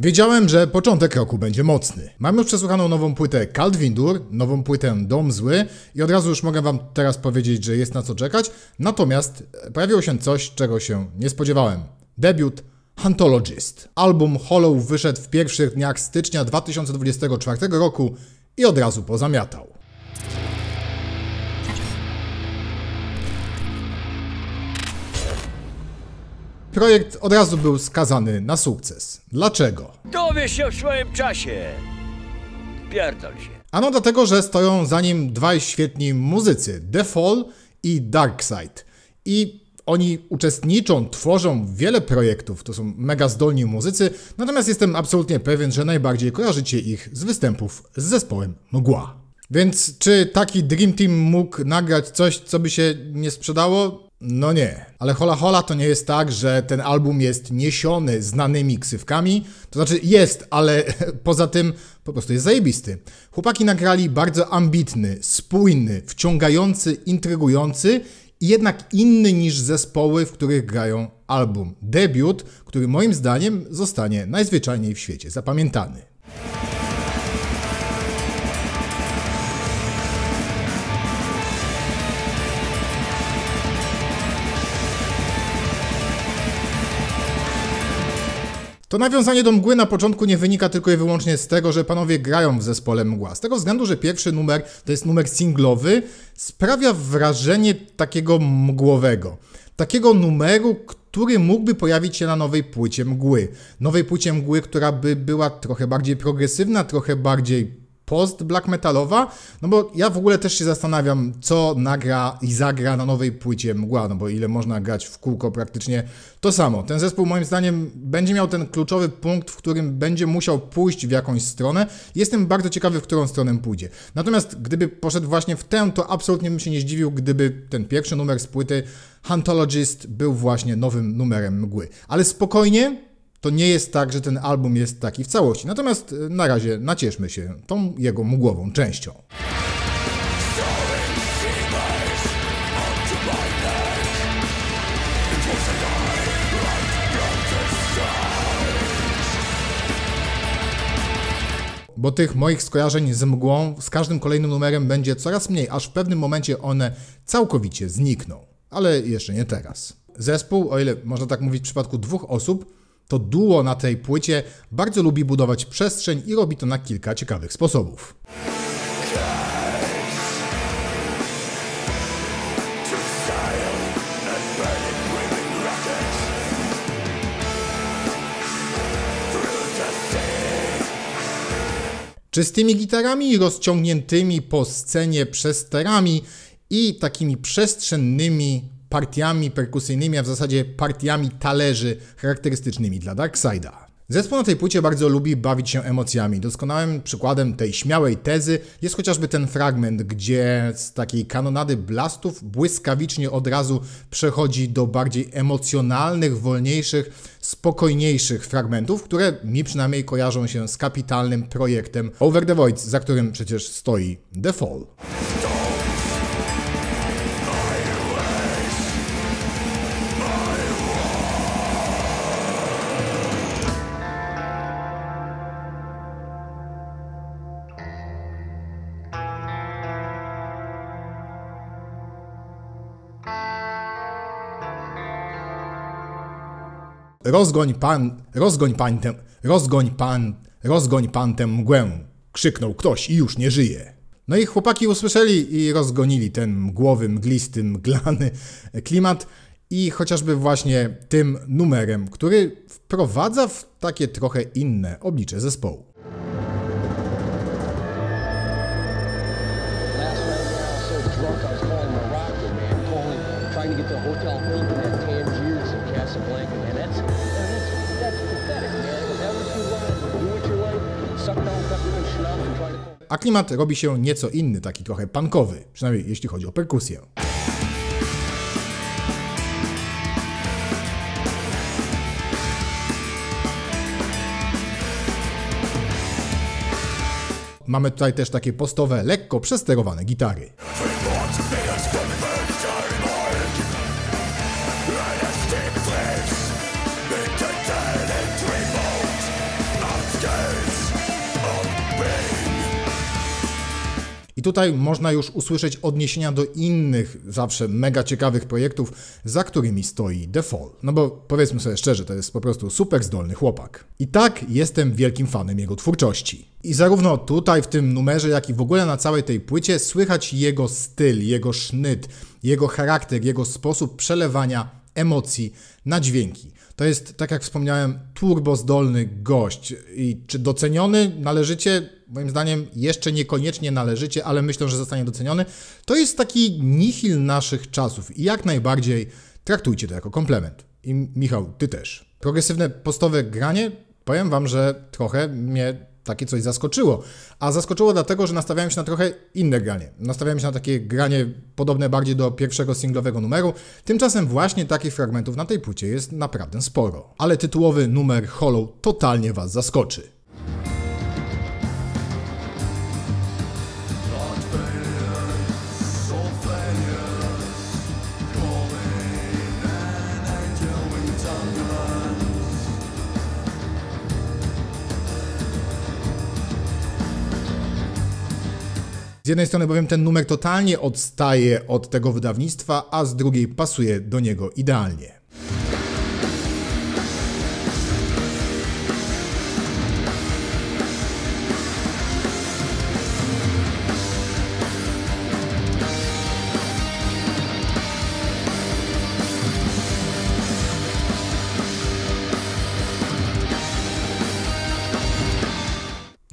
Wiedziałem, że początek roku będzie mocny. Mamy już przesłuchaną nową płytę Kalt Windur, nową płytę Dom Zły i od razu już mogę wam teraz powiedzieć, że jest na co czekać. Natomiast pojawiło się coś, czego się nie spodziewałem. Debiut Huntologist. Album Hollow wyszedł w pierwszych dniach stycznia 2024 roku i od razu pozamiatał. Projekt od razu był skazany na sukces. Dlaczego? Dowiesz się w swoim czasie. Pierdol się. Ano dlatego, że stoją za nim dwaj świetni muzycy, The Fall i Darkside. I oni uczestniczą, tworzą wiele projektów, to są mega zdolni muzycy, natomiast jestem absolutnie pewien, że najbardziej kojarzycie ich z występów z zespołem Mgła. Więc czy taki Dream Team mógł nagrać coś, co by się nie sprzedało? No nie. Ale Hola Hola to nie jest tak, że ten album jest niesiony znanymi ksywkami. To znaczy jest, ale poza tym po prostu jest zajebisty. Chłopaki nagrali bardzo ambitny, spójny, wciągający, intrygujący i jednak inny niż zespoły, w których grają album. Debiut, który moim zdaniem zostanie najzwyczajniej w świecie zapamiętany. To nawiązanie do mgły na początku nie wynika tylko i wyłącznie z tego, że panowie grają w zespole mgła. Z tego względu, że pierwszy numer to jest numer singlowy, sprawia wrażenie takiego mgłowego. Takiego numeru, który mógłby pojawić się na nowej płycie mgły. Nowej płycie mgły, która by była trochę bardziej progresywna, trochę bardziej post black metalowa, no bo ja w ogóle też się zastanawiam, co nagra i zagra na nowej płycie Mgła, no bo ile można grać w kółko praktycznie to samo. Ten zespół moim zdaniem będzie miał ten kluczowy punkt, w którym będzie musiał pójść w jakąś stronę. Jestem bardzo ciekawy, w którą stronę pójdzie. Natomiast gdyby poszedł właśnie w tę, to absolutnie bym się nie zdziwił, gdyby ten pierwszy numer z płyty Huntologist był właśnie nowym numerem Mgły. Ale spokojnie, to nie jest tak, że ten album jest taki w całości. Natomiast e, na razie nacieszmy się tą jego mgłową częścią. Bo tych moich skojarzeń z mgłą z każdym kolejnym numerem będzie coraz mniej, aż w pewnym momencie one całkowicie znikną. Ale jeszcze nie teraz. Zespół, o ile można tak mówić w przypadku dwóch osób, to duo na tej płycie bardzo lubi budować przestrzeń i robi to na kilka ciekawych sposobów. Czystymi gitarami rozciągniętymi po scenie przesterami i takimi przestrzennymi partiami perkusyjnymi, a w zasadzie partiami talerzy charakterystycznymi dla Darkside'a. Zespół na tej płycie bardzo lubi bawić się emocjami. Doskonałym przykładem tej śmiałej tezy jest chociażby ten fragment, gdzie z takiej kanonady blastów błyskawicznie od razu przechodzi do bardziej emocjonalnych, wolniejszych, spokojniejszych fragmentów, które mi przynajmniej kojarzą się z kapitalnym projektem Over the Void, za którym przecież stoi The Fall. Rozgoń pan, rozgoń pan tę, rozgoń pan, rozgoń pan tę mgłę. Krzyknął ktoś i już nie żyje. No i chłopaki usłyszeli i rozgonili ten mgłowy, mglisty, mglany klimat i chociażby właśnie tym numerem, który wprowadza w takie trochę inne oblicze zespołu. A klimat robi się nieco inny, taki trochę punkowy, przynajmniej jeśli chodzi o perkusję. Mamy tutaj też takie postowe, lekko przesterowane gitary. I tutaj można już usłyszeć odniesienia do innych, zawsze mega ciekawych projektów, za którymi stoi The Fall. No bo powiedzmy sobie szczerze, to jest po prostu super zdolny chłopak. I tak jestem wielkim fanem jego twórczości. I zarówno tutaj w tym numerze, jak i w ogóle na całej tej płycie słychać jego styl, jego sznyt, jego charakter, jego sposób przelewania emocji na dźwięki. To jest, tak jak wspomniałem, turbozdolny gość. I czy doceniony należycie? Moim zdaniem jeszcze niekoniecznie należycie, ale myślę, że zostanie doceniony. To jest taki nihil naszych czasów i jak najbardziej traktujcie to jako komplement. I Michał, ty też. Progresywne postowe granie, powiem wam, że trochę mnie takie coś zaskoczyło. A zaskoczyło dlatego, że nastawiałem się na trochę inne granie. Nastawiałem się na takie granie podobne bardziej do pierwszego singlowego numeru. Tymczasem właśnie takich fragmentów na tej płycie jest naprawdę sporo. Ale tytułowy numer Hollow totalnie Was zaskoczy. Z jednej strony bowiem ten numer totalnie odstaje od tego wydawnictwa, a z drugiej pasuje do niego idealnie.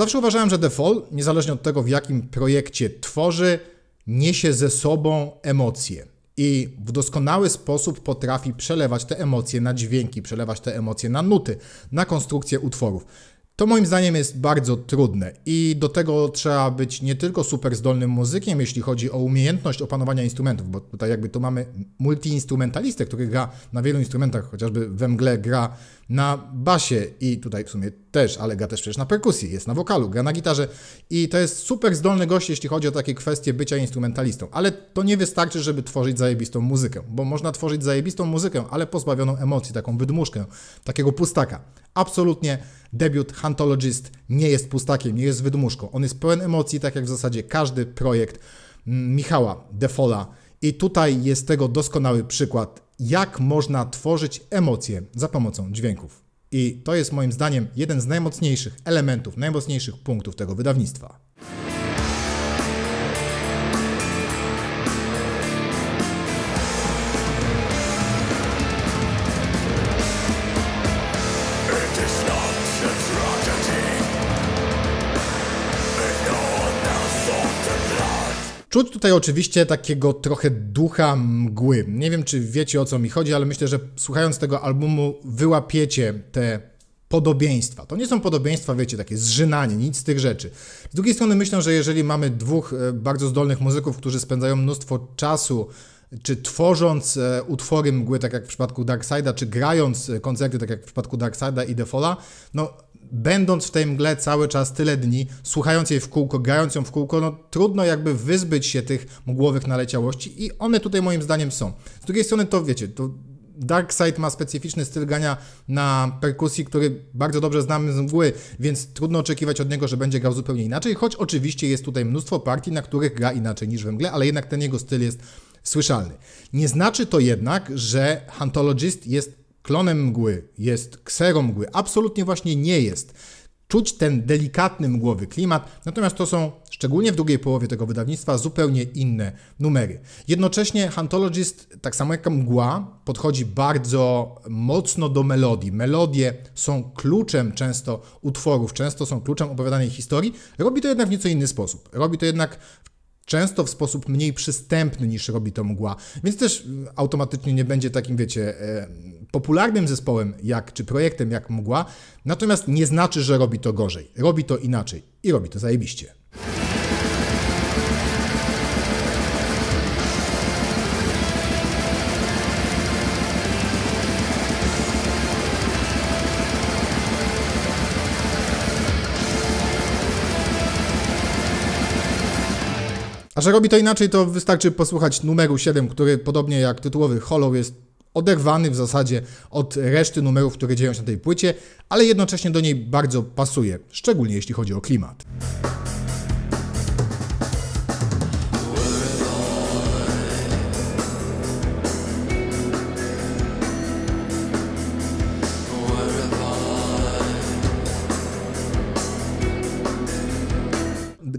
Zawsze uważałem, że Fall, niezależnie od tego w jakim projekcie tworzy, niesie ze sobą emocje. I w doskonały sposób potrafi przelewać te emocje na dźwięki, przelewać te emocje na nuty, na konstrukcję utworów. To moim zdaniem jest bardzo trudne i do tego trzeba być nie tylko super zdolnym muzykiem, jeśli chodzi o umiejętność opanowania instrumentów, bo tutaj jakby tu mamy multiinstrumentalistę, który gra na wielu instrumentach, chociażby we mgle gra na basie i tutaj w sumie też, ale gra też przecież na perkusji, jest na wokalu, gra na gitarze i to jest super zdolny gość, jeśli chodzi o takie kwestie bycia instrumentalistą, ale to nie wystarczy, żeby tworzyć zajebistą muzykę, bo można tworzyć zajebistą muzykę, ale pozbawioną emocji, taką wydmuszkę, takiego pustaka. Absolutnie debiut Hantologist nie jest pustakiem, nie jest wydmuszką. On jest pełen emocji, tak jak w zasadzie każdy projekt mm, Michała Defola. I tutaj jest tego doskonały przykład, jak można tworzyć emocje za pomocą dźwięków. I to jest moim zdaniem jeden z najmocniejszych elementów, najmocniejszych punktów tego wydawnictwa. Czuć tutaj oczywiście takiego trochę ducha mgły. Nie wiem, czy wiecie o co mi chodzi, ale myślę, że słuchając tego albumu wyłapiecie te podobieństwa. To nie są podobieństwa, wiecie, takie zżynanie, nic z tych rzeczy. Z drugiej strony myślę, że jeżeli mamy dwóch e, bardzo zdolnych muzyków, którzy spędzają mnóstwo czasu czy tworząc e, utwory mgły, tak jak w przypadku Darkseida, czy grając e, koncerty, tak jak w przypadku Darkseida i The Falla, no będąc w tej mgle cały czas tyle dni, słuchając jej w kółko, grając ją w kółko, no trudno jakby wyzbyć się tych mgłowych naleciałości i one tutaj moim zdaniem są. Z drugiej strony to wiecie, to Darkseid ma specyficzny styl grania na perkusji, który bardzo dobrze znamy z mgły, więc trudno oczekiwać od niego, że będzie grał zupełnie inaczej, choć oczywiście jest tutaj mnóstwo partii, na których gra inaczej niż we mgle, ale jednak ten jego styl jest słyszalny. Nie znaczy to jednak, że Hantologist jest klonem mgły, jest kserą mgły. Absolutnie właśnie nie jest. Czuć ten delikatny mgłowy klimat, natomiast to są, szczególnie w drugiej połowie tego wydawnictwa, zupełnie inne numery. Jednocześnie Hantologist, tak samo jak mgła, podchodzi bardzo mocno do melodii. Melodie są kluczem często utworów, często są kluczem opowiadanej historii. Robi to jednak w nieco inny sposób. Robi to jednak często w sposób mniej przystępny niż robi to mgła, więc też automatycznie nie będzie takim, wiecie, e, popularnym zespołem jak, czy projektem jak mgła, natomiast nie znaczy, że robi to gorzej. Robi to inaczej i robi to zajebiście. A że robi to inaczej, to wystarczy posłuchać numeru 7, który podobnie jak tytułowy Hollow jest oderwany w zasadzie od reszty numerów, które dzieją się na tej płycie, ale jednocześnie do niej bardzo pasuje, szczególnie jeśli chodzi o klimat.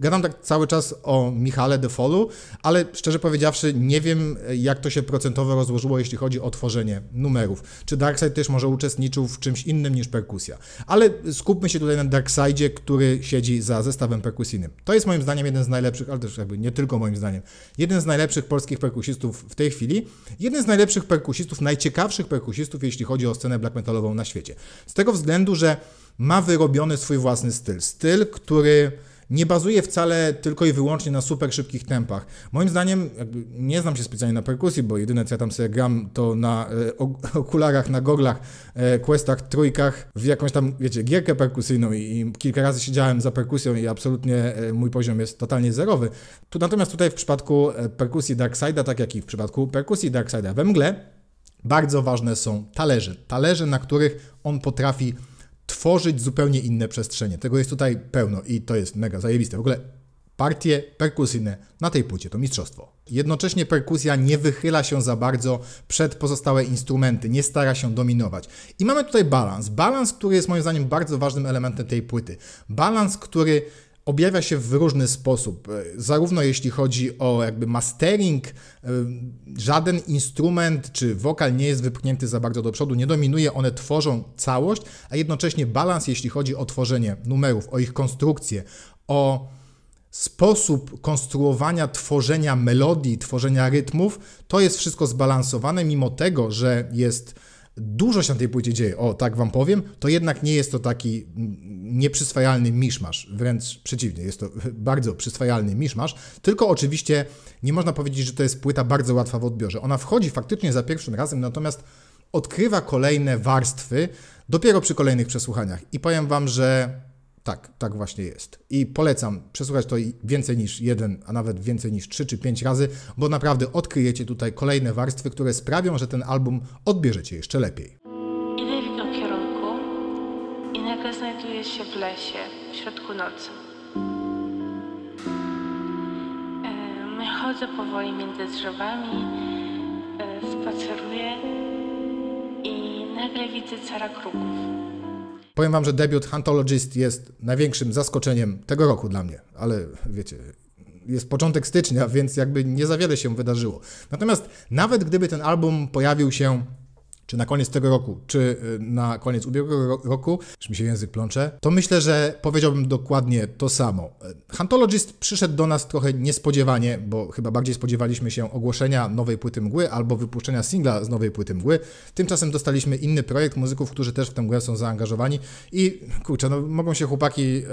Gadam tak cały czas o Michale de Folu, ale szczerze powiedziawszy nie wiem jak to się procentowo rozłożyło, jeśli chodzi o tworzenie numerów. Czy Darkseid też może uczestniczył w czymś innym niż perkusja. Ale skupmy się tutaj na Darkseidzie, który siedzi za zestawem perkusyjnym. To jest moim zdaniem jeden z najlepszych, ale też jakby nie tylko moim zdaniem, jeden z najlepszych polskich perkusistów w tej chwili, jeden z najlepszych perkusistów, najciekawszych perkusistów, jeśli chodzi o scenę black metalową na świecie. Z tego względu, że ma wyrobiony swój własny styl. Styl, który nie bazuje wcale tylko i wyłącznie na super szybkich tempach. Moim zdaniem, nie znam się specjalnie na perkusji, bo jedyne co ja tam sobie gram to na e, okularach, na goglach, e, questach, trójkach, w jakąś tam, wiecie, gierkę perkusyjną i, i kilka razy siedziałem za perkusją i absolutnie e, mój poziom jest totalnie zerowy. Tu, natomiast tutaj w przypadku e, perkusji Darkside'a, tak jak i w przypadku perkusji Darkside'a we mgle, bardzo ważne są talerze. Talerze, na których on potrafi tworzyć zupełnie inne przestrzenie. Tego jest tutaj pełno i to jest mega zajebiste. W ogóle partie perkusyjne na tej płycie to mistrzostwo. Jednocześnie perkusja nie wychyla się za bardzo przed pozostałe instrumenty, nie stara się dominować. I mamy tutaj balans. Balans, który jest moim zdaniem bardzo ważnym elementem tej płyty. Balans, który objawia się w różny sposób. E, zarówno jeśli chodzi o jakby mastering, e, żaden instrument czy wokal nie jest wypchnięty za bardzo do przodu, nie dominuje, one tworzą całość, a jednocześnie balans, jeśli chodzi o tworzenie numerów, o ich konstrukcję, o sposób konstruowania, tworzenia melodii, tworzenia rytmów, to jest wszystko zbalansowane, mimo tego, że jest dużo się na tej płycie dzieje, o tak wam powiem, to jednak nie jest to taki nieprzyswajalny miszmasz, wręcz przeciwnie, jest to bardzo przyswajalny miszmasz, tylko oczywiście nie można powiedzieć, że to jest płyta bardzo łatwa w odbiorze. Ona wchodzi faktycznie za pierwszym razem, natomiast odkrywa kolejne warstwy dopiero przy kolejnych przesłuchaniach. I powiem wam, że tak, tak właśnie jest. I polecam przesłuchać to więcej niż jeden, a nawet więcej niż trzy czy pięć razy, bo naprawdę odkryjecie tutaj kolejne warstwy, które sprawią, że ten album odbierzecie jeszcze lepiej. Idę w jego kierunku i nagle znajduję się w lesie, w środku nocy. Chodzę powoli między drzewami, e, spaceruję i nagle widzę cara kruków. Powiem wam, że debiut Huntologist jest największym zaskoczeniem tego roku dla mnie, ale wiecie, jest początek stycznia, więc jakby nie za wiele się wydarzyło. Natomiast nawet gdyby ten album pojawił się czy na koniec tego roku, czy y, na koniec ubiegłego roku, już mi się język plącze, to myślę, że powiedziałbym dokładnie to samo. Hantologist przyszedł do nas trochę niespodziewanie, bo chyba bardziej spodziewaliśmy się ogłoszenia nowej płyty mgły albo wypuszczenia singla z nowej płyty mgły. Tymczasem dostaliśmy inny projekt muzyków, którzy też w tę mgłę są zaangażowani i kurczę, no mogą się chłopaki yy,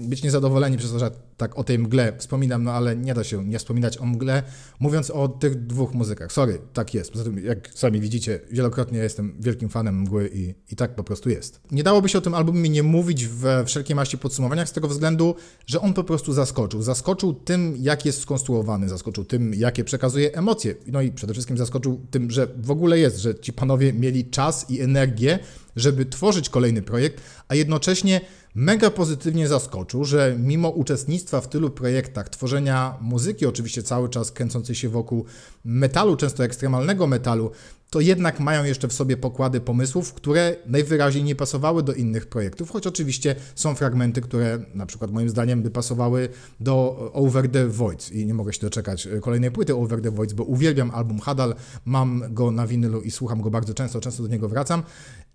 być niezadowoleni przez to, że tak o tej mgle wspominam, no ale nie da się nie wspominać o mgle, mówiąc o tych dwóch muzykach. Sorry, tak jest. Poza tym, jak sami widzicie, wielokrotnie jestem wielkim fanem mgły i, i tak po prostu jest. Nie dałoby się o tym albumie nie mówić we wszelkiej maści podsumowaniach z tego względu, że on po prostu zaskoczył. Zaskoczył tym, jak jest skonstruowany, zaskoczył tym, jakie przekazuje emocje. No i przede wszystkim zaskoczył tym, że w ogóle jest, że ci panowie mieli czas i energię, żeby tworzyć kolejny projekt, a jednocześnie mega pozytywnie zaskoczył, że mimo uczestnictwa w tylu projektach, tworzenia muzyki, oczywiście cały czas kręcącej się wokół metalu, często ekstremalnego metalu, to jednak mają jeszcze w sobie pokłady pomysłów, które najwyraźniej nie pasowały do innych projektów, choć oczywiście są fragmenty, które na przykład moim zdaniem by pasowały do Over the Voids i nie mogę się doczekać kolejnej płyty Over the Voids, bo uwielbiam album Hadal, mam go na winylu i słucham go bardzo często, często do niego wracam.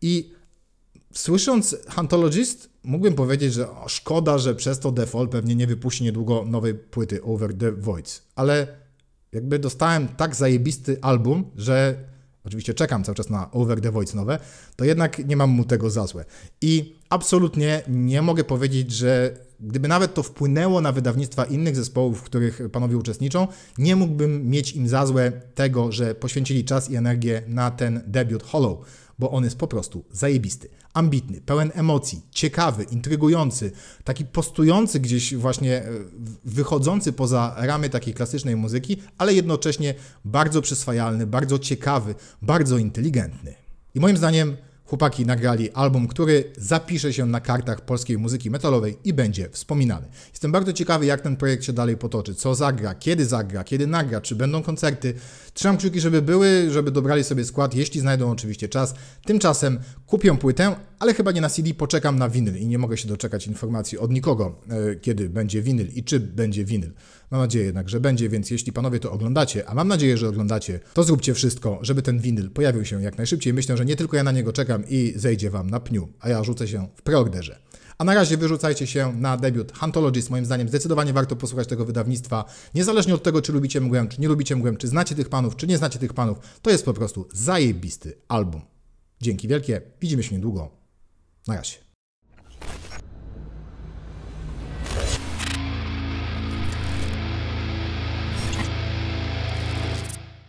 I Słysząc Huntologist, mógłbym powiedzieć, że szkoda, że przez to Default pewnie nie wypuści niedługo nowej płyty Over the Voids, ale jakby dostałem tak zajebisty album, że oczywiście czekam cały czas na Over the Voids nowe, to jednak nie mam mu tego za złe. I absolutnie nie mogę powiedzieć, że gdyby nawet to wpłynęło na wydawnictwa innych zespołów, w których panowie uczestniczą, nie mógłbym mieć im za złe tego, że poświęcili czas i energię na ten debiut Hollow bo on jest po prostu zajebisty, ambitny, pełen emocji, ciekawy, intrygujący, taki postujący gdzieś właśnie, e, wychodzący poza ramy takiej klasycznej muzyki, ale jednocześnie bardzo przyswajalny, bardzo ciekawy, bardzo inteligentny. I moim zdaniem Chłopaki nagrali album, który zapisze się na kartach polskiej muzyki metalowej i będzie wspominany. Jestem bardzo ciekawy, jak ten projekt się dalej potoczy, co zagra, kiedy zagra, kiedy nagra, czy będą koncerty. Trzymam kciuki, żeby były, żeby dobrali sobie skład, jeśli znajdą oczywiście czas. Tymczasem kupię płytę, ale chyba nie na CD, poczekam na winyl i nie mogę się doczekać informacji od nikogo, e, kiedy będzie winyl i czy będzie winyl. Mam nadzieję jednak, że będzie, więc jeśli panowie to oglądacie, a mam nadzieję, że oglądacie, to zróbcie wszystko, żeby ten winyl pojawił się jak najszybciej. Myślę, że nie tylko ja na niego czekam i zejdzie wam na pniu, a ja rzucę się w preorderze. A na razie wyrzucajcie się na debiut Huntologist. Moim zdaniem zdecydowanie warto posłuchać tego wydawnictwa. Niezależnie od tego, czy lubicie mgłę, czy nie lubicie mgłę, czy znacie tych panów, czy nie znacie tych panów, to jest po prostu zajebisty album. Dzięki wielkie. Widzimy się niedługo. Na razie.